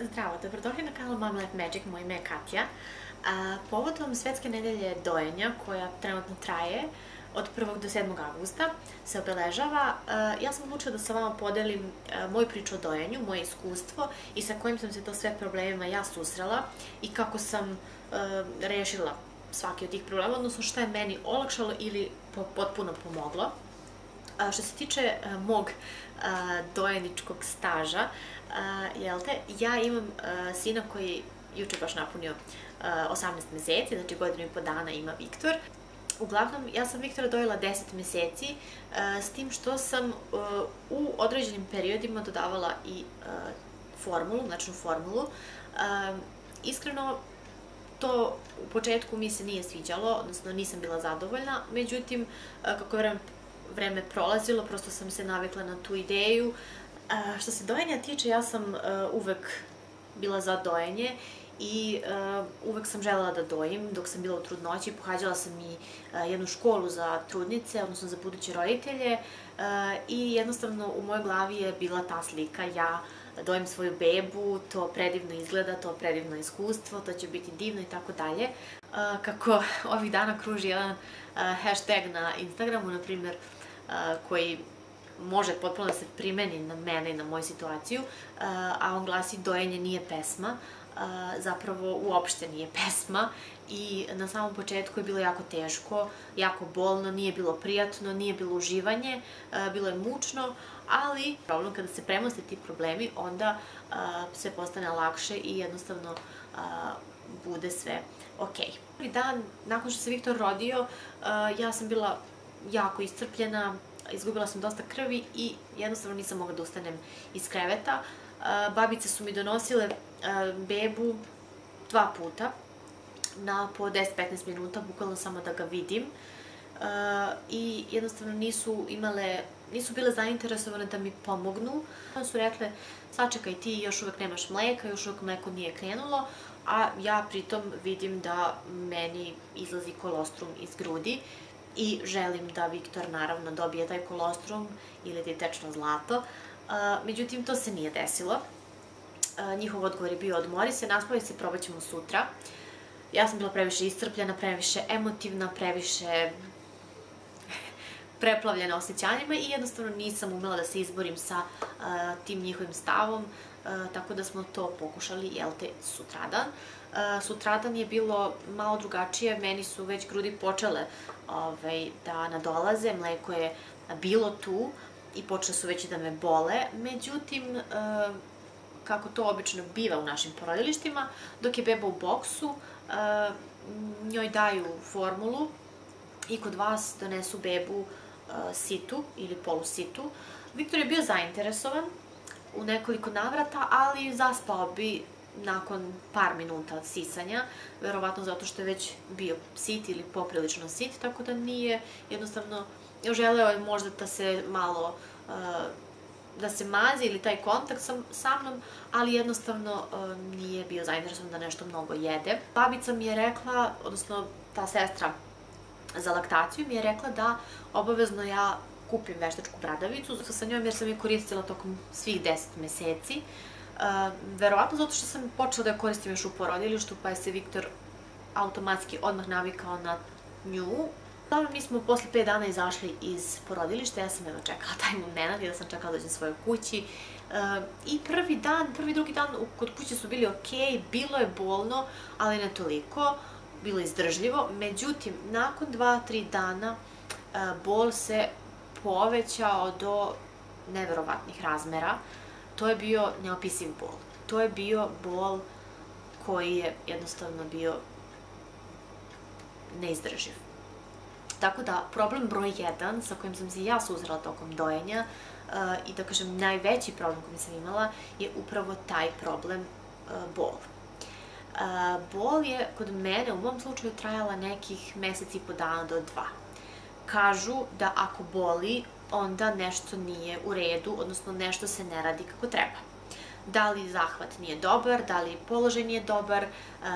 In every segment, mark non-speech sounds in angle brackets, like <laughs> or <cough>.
Zdravo, dobrodošli na kanal Mom Life Magic, moje ime je Katja. A, povodom Svetske nedelje dojenja, koja trenutno traje od 1. do 7. augusta, se obeležava, ja sam odlučila da sa vama podelim a, moju priču o dojenju, moje iskustvo i sa kojim sam se to sve problemima ja susrela i kako sam rešila svaki od tih problema, odnosno šta je meni olakšalo ili potpuno pomoglo. Što se tiče mog dojeničkog staža, jel te, ja imam sina koji juče baš napunio a, 18 meseci, znači godinu i po dana ima Viktor. Uglavnom, ja sam Viktora dojela 10 meseci, s tim što sam u određenim periodima dodavala i formulu, znači formulu. Iskreno, to u početku mi se nije sviđalo, odnosno nisam bila zadovoljna, međutim, kako je vreme vreme prolazilo, prosto sam se navikla na tu ideju. Što se dojenja tiče, ja sam uh, uvek bila za dojenje i uh, uvek sam želela da dojim dok sam bila u trudnoći. Pohađala sam i uh, jednu školu za trudnice, odnosno za buduće roditelje i jednostavno u mojoj glavi je bila ta slika. Ja dojim svoju bebu, to predivno izgleda, to predivno iskustvo, to će biti divno i tako dalje. Kako ovih dana kruži jedan hashtag na Instagramu, na primjer, koji može potpuno da se primeni na mene i na moju situaciju, a on glasi dojenje nije pesma, zapravo uopšte nije pesma i na samom početku je bilo jako teško, jako bolno, nije bilo prijatno, nije bilo uživanje, bilo je mučno, ali problem kada se premoste ti problemi, onda sve postane lakše i jednostavno bude sve okej. Okay. Dan nakon što se Viktor rodio, ja sam bila jako iscrpljena, izgubila sam dosta krvi i jednostavno nisam mogla da ustanem iz kreveta. Babice su mi donosile bebu dva puta na po 10-15 minuta, bukvalno samo da ga vidim. I jednostavno nisu imale, nisu bile zainteresovane da mi pomognu. One su rekle, sačekaj ti, još uvek nemaš mleka, još uvek mleko nije krenulo, a ja pritom vidim da meni izlazi kolostrum iz grudi i želim da Viktor naravno dobije taj kolostrum ili ditečno zlato. Međutim, to se nije desilo. Njihov odgovor je bio odmori se, naspovi se, probat ćemo sutra. Ja sam bila previše iscrpljena, previše emotivna, previše <laughs> preplavljena osjećanjima i jednostavno nisam umela da se izborim sa tim njihovim stavom, tako da smo to pokušali, jel te, sutradan. Sutradan je bilo malo drugačije, meni su već grudi počele ovaj, da nadolaze, mleko je bilo tu i počele su već da me bole, međutim, kako to obično biva u našim porodilištima, dok je beba u boksu, njoj daju formulu i kod vas donesu bebu situ ili polusitu. Viktor je bio zainteresovan u nekoliko navrata, ali zaspao bi nakon par minuta od sisanja, verovatno zato što je već bio sit ili poprilično sit, tako da nije jednostavno, želeo je možda da se malo uh, da se mazi ili taj kontakt sa, mnom, ali jednostavno uh, nije bio zainteresovan da nešto mnogo jede. Babica mi je rekla, odnosno ta sestra za laktaciju mi je rekla da obavezno ja kupim veštačku bradavicu sa njom jer sam je koristila tokom svih 10 meseci. Verovatno zato što sam počela da je koristim još u porodilištu, pa je se Viktor automatski odmah navikao na nju. Uglavnom, mi smo posle 5 dana izašli iz porodilišta, ja sam evo čekala taj moment, jer sam čekala da dođem svojoj kući. I prvi dan, prvi drugi dan kod kuće su bili ok, bilo je bolno, ali ne toliko, bilo izdržljivo. Međutim, nakon 2-3 dana bol se povećao do neverovatnih razmera. To je bio neopisiv bol. To je bio bol koji je jednostavno bio neizdrživ. Tako da, problem broj 1 sa kojim sam se ja suzrela tokom dojenja uh, i da kažem najveći problem koji sam imala je upravo taj problem uh, bol. Uh, bol je kod mene u mom slučaju trajala nekih mesec i po dana do dva. Kažu da ako boli, onda nešto nije u redu, odnosno nešto se ne radi kako treba. Da li zahvat nije dobar, da li položaj nije dobar,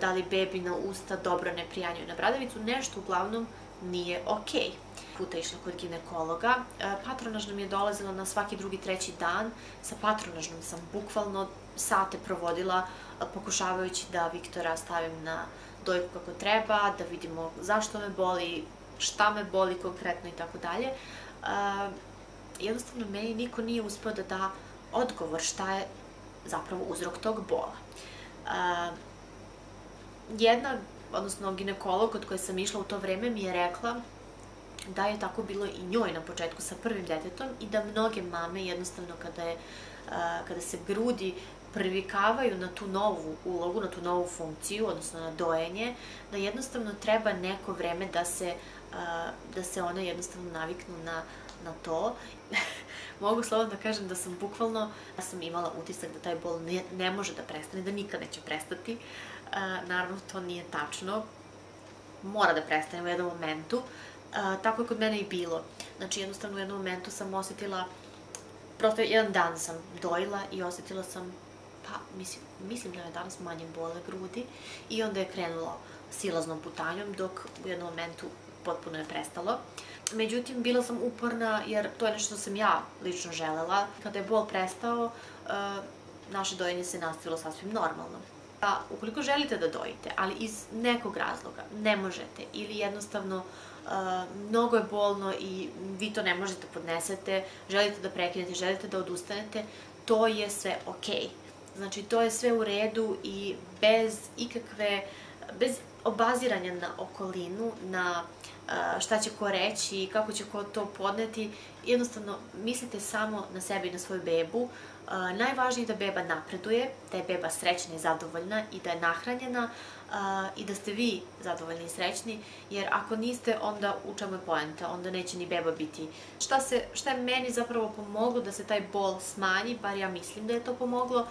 da li bebina usta dobro ne prijanjuju na bradavicu, nešto uglavnom nije okej. Okay. puta išla kod ginekologa. E, patronaž nam je dolazila na svaki drugi, treći dan. Sa patronažnom sam bukvalno sate provodila pokušavajući da Viktora stavim na dojku kako treba, da vidimo zašto me boli, šta me boli konkretno i tako dalje. Jednostavno, meni niko nije uspeo da da odgovor šta je zapravo uzrok tog bola. Jedna, odnosno ginekolog kod koje sam išla u to vreme mi je rekla da je tako bilo i njoj na početku sa prvim detetom i da mnoge mame jednostavno kada, je, kada se grudi privikavaju na tu novu ulogu, na tu novu funkciju, odnosno na dojenje, da jednostavno treba neko vreme da se, da se one jednostavno naviknu na, na to. <laughs> Mogu slobodno da kažem da sam bukvalno, ja sam imala utisak da taj bol ne, ne može da prestane, da nikad neće prestati. Naravno, to nije tačno. Mora da prestane u jednom momentu. Tako je kod mene i bilo. Znači, jednostavno u jednom momentu sam osetila prosto jedan dan sam dojila i osetila sam pa mislim, mislim da me danas manje bole grudi i onda je krenulo silaznom putanjom dok u jednom momentu potpuno je prestalo. Međutim, bila sam uporna jer to je nešto što sam ja lično želela. Kada je bol prestao, uh, naše dojenje se nastavilo sasvim normalno. A ukoliko želite da dojite, ali iz nekog razloga ne možete ili jednostavno uh, mnogo je bolno i vi to ne možete podnesete, želite da prekinete, želite da odustanete, to je sve okej. Okay Znači, to je sve u redu i bez ikakve, bez obaziranja na okolinu, na šta će ko reći, kako će ko to podneti, jednostavno mislite samo na sebe i na svoju bebu. Najvažnije je da beba napreduje, da je beba srećna i zadovoljna i da je nahranjena, i da ste vi zadovoljni i srećni, jer ako niste, onda u čemu je poenta, onda neće ni beba biti. Šta, se, šta je meni zapravo pomoglo da se taj bol smanji, bar ja mislim da je to pomoglo,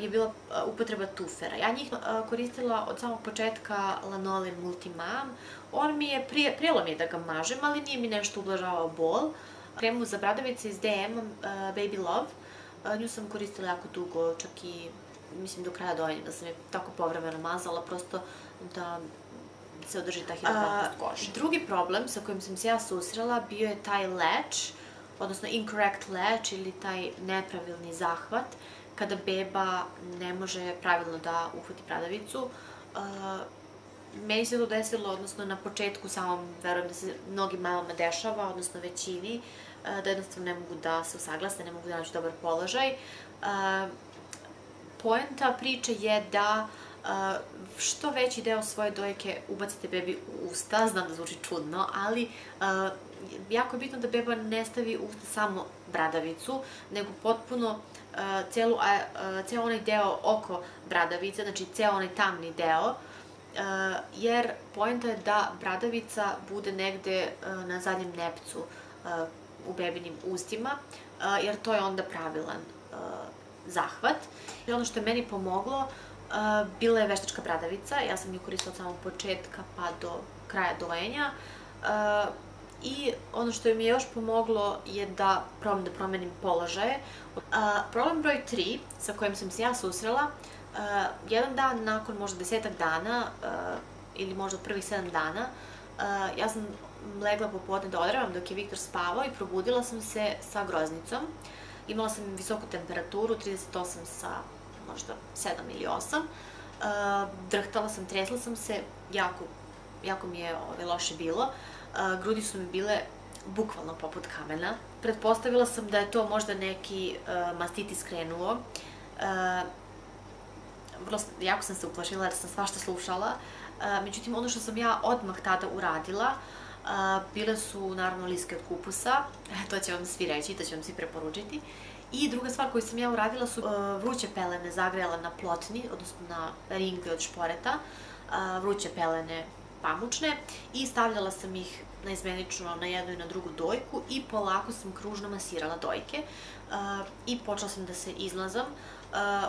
je bila upotreba tufera. Ja njih koristila od samog početka Lanolin Multimam. On mi je, prije, prijelo mi je da ga mažem, ali nije mi nešto ublažavao bol. Kremu za bradavice iz DM Baby Love. Nju sam koristila jako dugo, čak i mislim, do kraja dojenja, da sam je tako povremeno mazala, prosto da se održi ta hidrokontnost kože. Drugi problem sa kojim sam se ja susrela bio je taj latch, odnosno incorrect latch ili taj nepravilni zahvat, kada beba ne može pravilno da uhvati pradavicu. meni se to desilo, odnosno na početku samom, verujem da se mnogim mamama dešava, odnosno većini, da jednostavno ne mogu da se usaglase, ne mogu da naći dobar položaj. Poenta priče je da što veći deo svoje dojke ubacite bebi u usta, znam da zvuči čudno, ali jako je bitno da beba ne stavi u usta samo bradavicu, nego potpuno celu, ceo onaj deo oko bradavice, znači ceo onaj tamni deo, jer poenta je da bradavica bude negde na zadnjem nepcu u bebinim ustima, uh, jer to je onda pravilan uh, zahvat. I ono što je meni pomoglo, uh, bila je veštačka bradavica, ja sam nju koristila od samog početka pa do kraja dojenja. I ono što mi je još pomoglo je da probam da promenim položaje. Problem broj 3, sa kojim sam se ja susrela, jedan dan nakon možda desetak dana, ili možda prvih sedam dana, ja sam legla popodne da odravam dok je Viktor spavao i probudila sam se sa groznicom. Imala sam visoku temperaturu, 38 sa možda 7 ili 8. Uh, drhtala sam, tresla sam se, jako, jako mi je ovaj, loše bilo. Uh, grudi su mi bile bukvalno poput kamena. Pretpostavila sam da je to možda neki uh, mastitis krenuo. Jako sam se uplašila jer sam svašta slušala. Međutim, ono što sam ja odmah tada uradila, bile su naravno liske od kupusa, to će vam svi reći, to će vam svi preporučiti. I druga stvar koju sam ja uradila su uh, vruće pelene zagrejala na plotni, odnosno na ringe od šporeta, uh, vruće pelene pamučne i stavljala sam ih naizmenično na jednu i na drugu dojku i polako sam kružno masirala dojke i počela sam da se izlazam.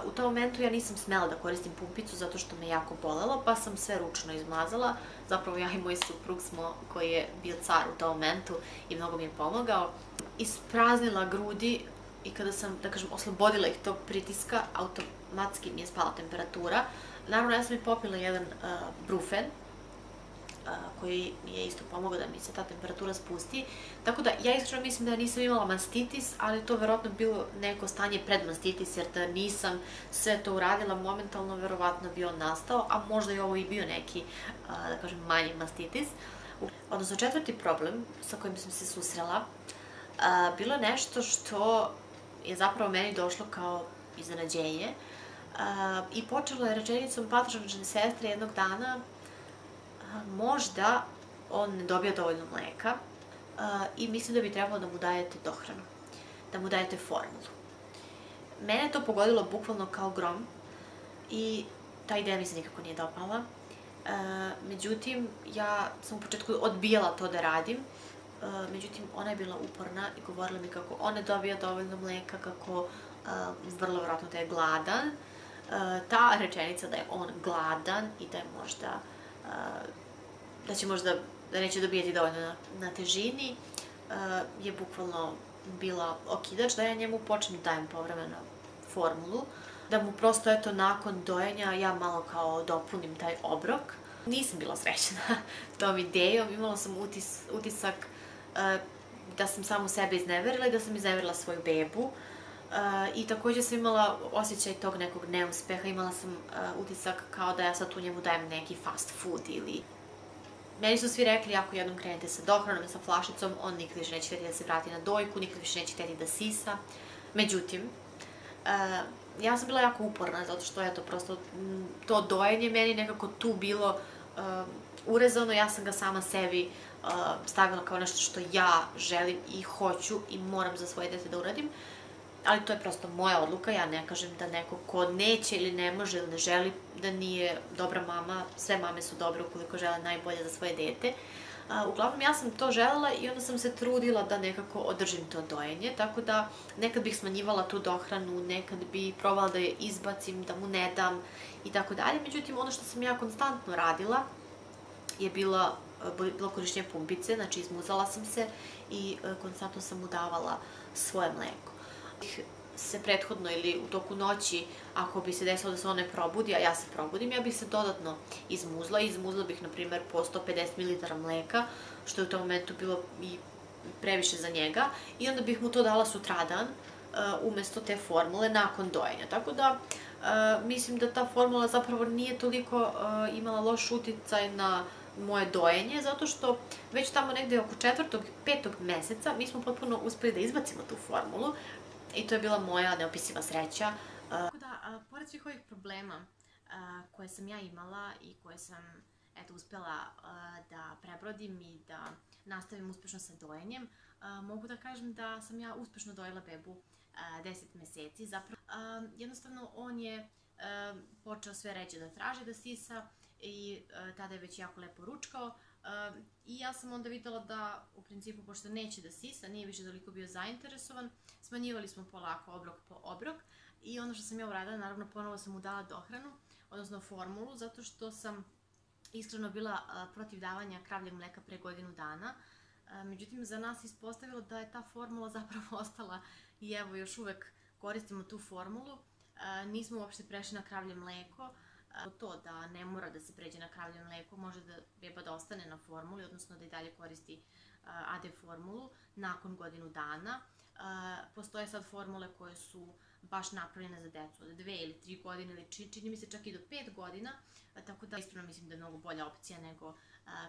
U tom momentu ja nisam smela da koristim pumpicu zato što me jako bolelo, pa sam sve ručno izmazala. Zapravo ja i moj suprug smo, koji je bio car u tom momentu i mnogo mi je pomogao. Ispraznila grudi i kada sam, da kažem, oslobodila ih tog pritiska, automatski mi je spala temperatura. Naravno, ja sam i popila jedan brufen, koji mi je isto pomogao da mi se ta temperatura spusti. Tako da, ja iskreno mislim da nisam imala mastitis, ali to verovatno bilo neko stanje pred mastitis, jer da nisam sve to uradila momentalno, verovatno bi on nastao, a možda i ovo i bio neki, da kažem, manji mastitis. Odnosno, četvrti problem sa kojim sam se susrela, bilo je nešto što je zapravo meni došlo kao iznenađenje, i počelo je rečenicom patronačne sestre jednog dana, možda on ne dobija dovoljno mleka i mislim da bi trebalo da mu dajete dohranu, da mu dajete formulu. Mene je to pogodilo bukvalno kao grom i ta ideja mi se nikako nije dopala. međutim, ja sam u početku odbijala to da radim, međutim, ona je bila uporna i govorila mi kako on ne dobija dovoljno mleka, kako vrlo vjerojatno da je gladan, ta rečenica da je on gladan i da je možda da će možda da neće dobijeti dovoljno na, na težini je bukvalno bila okidač da ja njemu počnem da dajem povremeno formulu da mu prosto eto nakon dojenja ja malo kao dopunim taj obrok. Nisam bila srećna <laughs> tom idejom imala sam utis, utisak da sam samo sebe izneverila i da sam izneverila svoju bebu I takođe sam imala osjećaj tog nekog neuspeha, imala sam utisak kao da ja sad tu njemu dajem neki fast food ili... Meni su svi rekli, ako jednom krenete sa dohranom sa flašicom, on nikad više neće hteti da se vrati na dojku, nikad više neće hteti da sisa. Međutim, ja sam bila jako uporna, zato što, eto, prosto to dojenje meni nekako tu bilo urezano, ja sam ga sama sebi stavila kao nešto što ja želim i hoću i moram za svoje dete da uradim. Uh, ali to je prosto moja odluka, ja ne kažem da neko ko neće ili ne može ili ne želi da nije dobra mama, sve mame su dobre ukoliko žele najbolje za svoje dete. uglavnom, ja sam to želela i onda sam se trudila da nekako održim to dojenje, tako da nekad bih smanjivala tu dohranu, nekad bi probala da je izbacim, da mu ne dam i tako dalje. Međutim, ono što sam ja konstantno radila je bila, bilo korišćenje pumpice, znači izmuzala sam se i e, konstantno sam mu davala svoje mleko se prethodno ili u toku noći, ako bi se desilo da se on ne probudi, a ja se probudim, ja bih se dodatno izmuzla. Izmuzla bih, na primer, po 150 ml mleka, što je u tom momentu bilo i previše za njega, i onda bih mu to dala sutradan, uh, umesto te formule nakon dojenja. Tako da, uh, mislim da ta formula zapravo nije toliko uh, imala loš uticaj na moje dojenje, zato što već tamo negde oko četvrtog, petog meseca mi smo potpuno uspeli da izbacimo tu formulu, I to je bila moja neopisiva sreća. Tako da, pored svih ovih problema koje sam ja imala i koje sam eto, uspela a, da prebrodim i da nastavim uspešno sa dojenjem, mogu da kažem da sam ja uspešno dojela bebu a, 10 meseci. Zapravo, jednostavno, on je počeo sve ređe da traži da sisa i a, tada je već jako lepo ručkao. Uh, I ja sam onda videla da, u principu, pošto neće da sisa, nije više toliko bio zainteresovan, smanjivali smo polako obrok po obrok i ono što sam ja uradila, naravno, ponovo sam mu dala dohranu, odnosno formulu, zato što sam iskreno bila uh, protiv davanja kravljeg mleka pre godinu dana. Međutim, za nas ispostavilo da je ta formula <laughs> zapravo ostala i evo, još uvek koristimo tu formulu. Nismo uopšte prešli na kravlje mleko, to da ne mora da se pređe na kravlje mleko, može da beba da ostane na formuli, odnosno da i dalje koristi AD formulu nakon godinu dana. Postoje sad formule koje su baš napravljene za decu od dve ili tri godine ili čini mi se čak i do pet godina, tako da iskreno mislim da je mnogo bolja opcija nego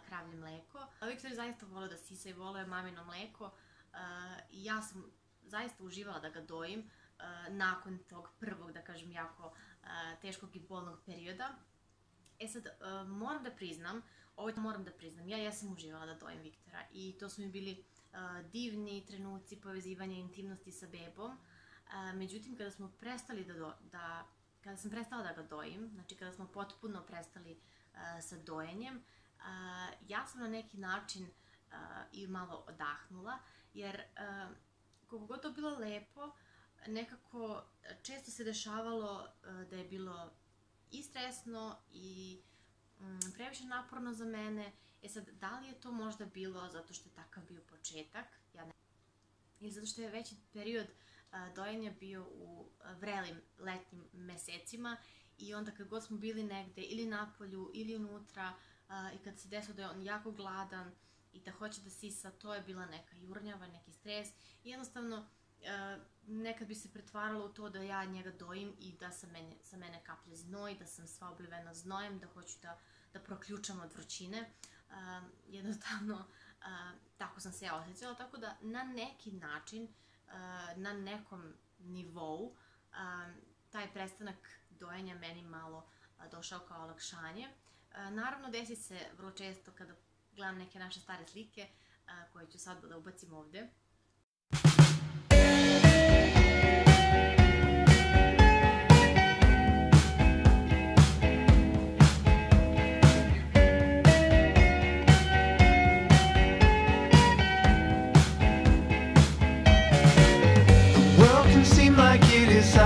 kravlje mleko. Viktor je zaista volio da sisa i volio je mamino mleko i ja sam zaista uživala da ga dojim nakon tog prvog, da kažem, jako teškog i bolnog perioda. E sad, moram da priznam, ovo moram da priznam, ja jesam uživala da dojim Viktora i to su mi bili divni trenuci povezivanja intimnosti sa bebom. Međutim, kada smo prestali da, da kada sam prestala da ga dojim, znači kada smo potpuno prestali sa dojenjem, ja sam na neki način i malo odahnula, jer koliko god to bilo lepo, nekako često se dešavalo e, da je bilo i stresno i mm, previše naporno za mene. E sad, da li je to možda bilo zato što je takav bio početak, ja ne ili zato što je veći period e, dojenja bio u vrelim letnjim mesecima i onda kad god smo bili negde ili na polju ili unutra, i kad se desilo da je on jako gladan i da hoće da sisa, to je bila neka jurnjava, neki stres i jednostavno nekad bi se pretvaralo u to da ja njega dojim i da sa mene, sa mene kaplje znoj, da sam sva oblivena znojem, da hoću da, da proključam od vrućine. Uh, jednostavno, uh, tako sam se ja osjećala, tako da na neki način, uh, na nekom nivou, uh, taj prestanak dojenja meni malo uh, došao kao olakšanje. Uh, naravno, desi se vrlo često kada gledam neke naše stare slike, uh, koje ću sad da ubacim ovde,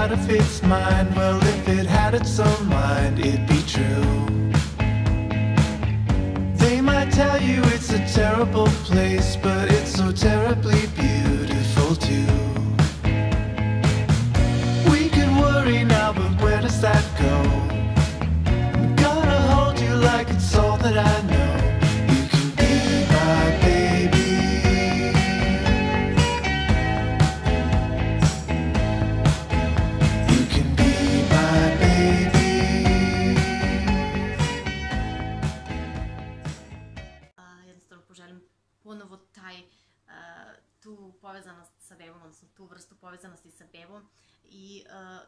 out of its mind. Well, if it had its own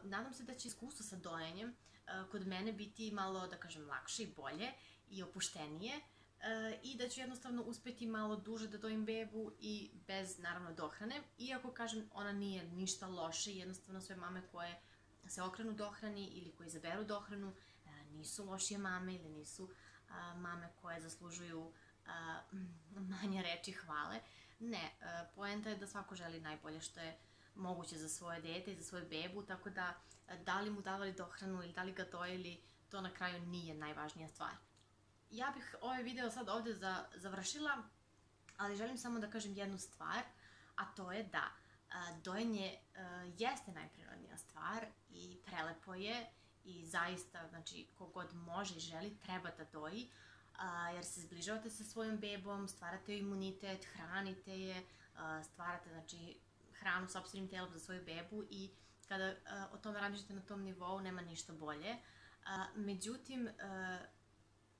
nadam se da će iskustvo sa dojenjem a, kod mene biti malo, da kažem, lakše i bolje i opuštenije a, i da ću jednostavno uspeti malo duže da dojim bebu i bez, naravno, dohrane. Iako, kažem, ona nije ništa loše, jednostavno sve mame koje se okrenu dohrani ili koji izaberu dohranu a, nisu lošije mame ili nisu mame koje zaslužuju manje reči hvale. Ne, poenta je da svako želi najbolje što je moguće za svoje dete i za svoju bebu, tako da a, da li mu davali dohranu ili da li ga dojeli, to na kraju nije najvažnija stvar. Ja bih ovaj video sad ovde za, završila, ali želim samo da kažem jednu stvar, a to je da a, dojenje a, jeste najprirodnija stvar i prelepo je i zaista, znači, kogod može i želi, treba da doji, a, jer se zbližavate sa svojom bebom, stvarate imunitet, hranite je, a, stvarate, znači, hranu sobstvenim telom za svoju bebu i kada a, o tome razmišljate na tom nivou, nema ništa bolje. A, međutim, a,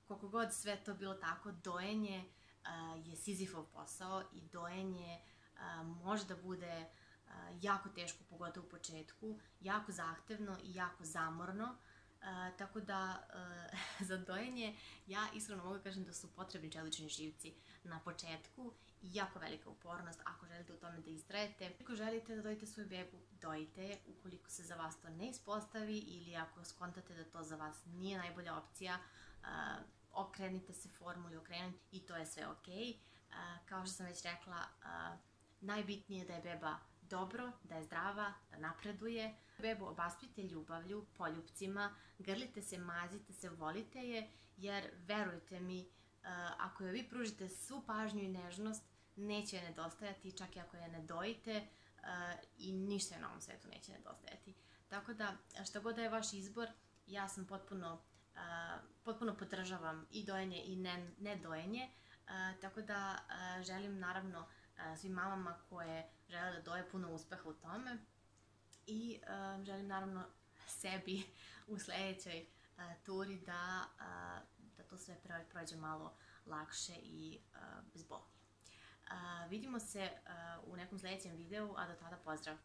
koliko god sve to bilo tako, dojenje a, je Sizifov posao i dojenje a, može da bude a, jako teško, pogotovo u početku, jako zahtevno i jako zamorno. A, tako da a, <laughs> za dojenje ja iskreno mogu da kažem da su potrebni čelični živci na početku jako velika upornost ako želite u tome da istrajete. Ako želite da dojite svoju bebu, dojite je. Ukoliko se za vas to ne ispostavi ili ako skontate da to za vas nije najbolja opcija, a, okrenite se formuli, okrenite i to je sve. Okay. Kao što sam već rekla, najbitnije je da je beba dobro, da je zdrava, da napreduje. Bebu obaspite ljubavlju, poljupcima, grlite se, mazite se, volite je, jer verujte mi, ako joj vi pružite svu pažnju i nežnost, neće je nedostajati, čak i ako je ne dojite i ništa je na ovom svetu neće nedostajati. Tako da, šta god da je vaš izbor, ja sam potpuno, potpuno podržavam i dojenje i ne, ne dojenje, tako da želim naravno svim mamama koje žele da doje puno uspeha u tome i uh, želim naravno sebi u sledećoj uh, turi da, uh, da to sve prođe malo lakše i uh, bezbolnije. Uh, vidimo se u nekom sledećem videu, a do tada pozdrav!